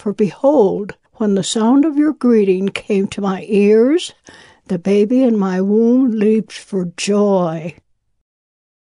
For behold, when the sound of your greeting came to my ears, the baby in my womb leaped for joy.